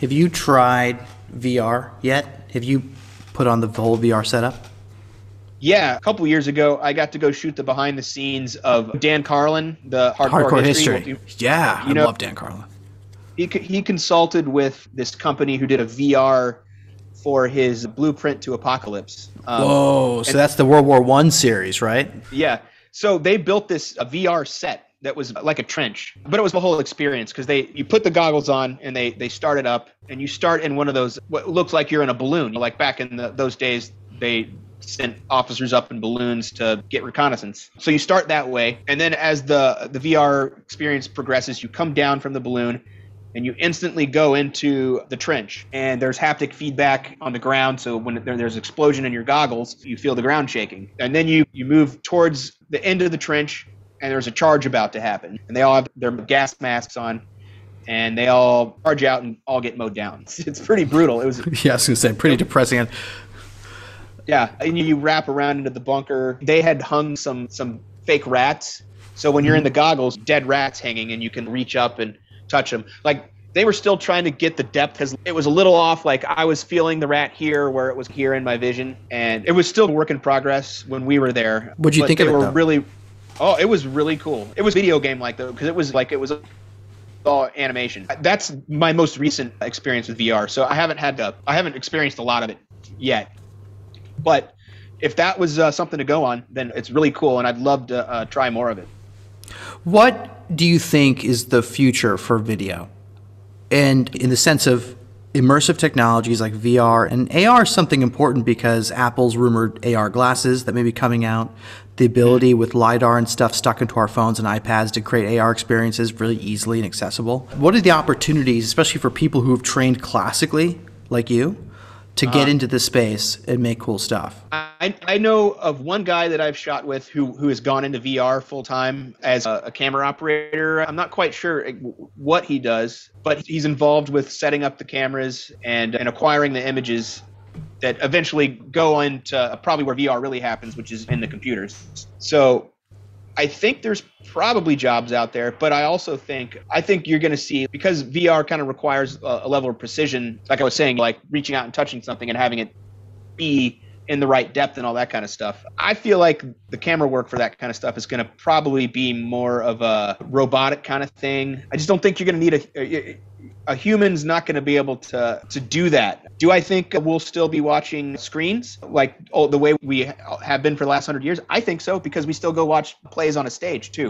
Have you tried VR yet? Have you put on the whole VR setup? Yeah, a couple years ago, I got to go shoot the behind the scenes of Dan Carlin, the hardcore, Hardcore history. history. Yeah, You I know- love Dan Carlin. He he consulted with this company who did a VR for his Blueprint to Apocalypse. Um, Whoa, so and- that's the World War One series, right? Yeah. So they built this a VR set that was like a trench, but it was the whole experience because they you put the goggles on and they they start it up and you start in one of those what looks like you're in a balloon. Like back in the, those days, they sent officers up in balloons to get reconnaissance. So you start that way, and then as the the VR experience progresses, you come down from the balloon. And you instantly go into the trench, and there's haptic feedback on the ground. So when there, there's explosion in your goggles, you feel the ground shaking. And then you you move towards the end of the trench, and there's a charge about to happen. And they all have their gas masks on, and they all charge out and all get mowed down. It's, it's pretty brutal. It was Yeah, I was gonna say pretty depressing. yeah, and you wrap around into the bunker. They had hung some some fake rats, so when you're in mm-hmm. the goggles, dead rats hanging, and you can reach up and touch them. Like they were still trying to get the depth because it was a little off. Like I was feeling the rat here where it was here in my vision, and it was still a work in progress when we were there. What'd you But think they of it, were though? Really, oh, it was really cool. It was video game like though because it was like it was all animation. That's my most recent experience with VR. So I haven't had to, I haven't experienced a lot of it yet. But if that was uh, something to go on, then it's really cool, and I'd love to uh, try more of it. What do you think is the future for video? And in the sense of immersive technologies like VR and AR is something important because Apple's rumored AR glasses that may be coming out, the ability mm-hmm. with LiDAR and stuff stuck into our phones and iPads to create AR experiences really easily and accessible. What are the opportunities, especially for people who have trained classically, like you, to get into the space and make cool stuff? I, I know of one guy that I've shot with who who has gone into VR full time as a, a camera operator. I'm not quite sure eh, what he does, but he's involved with setting up the cameras and and acquiring the images that eventually go into probably where VR really happens, which is in the computers. So I think there's probably jobs out there, but I also think I think you're going to see because VR kind of requires a, a level of precision, like I was saying, like reaching out and touching something and having it be in the right depth and all that kind of stuff. I feel like the camera work for that kind of stuff is going to probably be more of a robotic kind of thing. I just don't think you're going to need a, a a human's not going to be able to to do that. Do I think we'll still be watching screens like oh, the way we have been for the last hundred years? I think so because we still go watch plays on a stage too.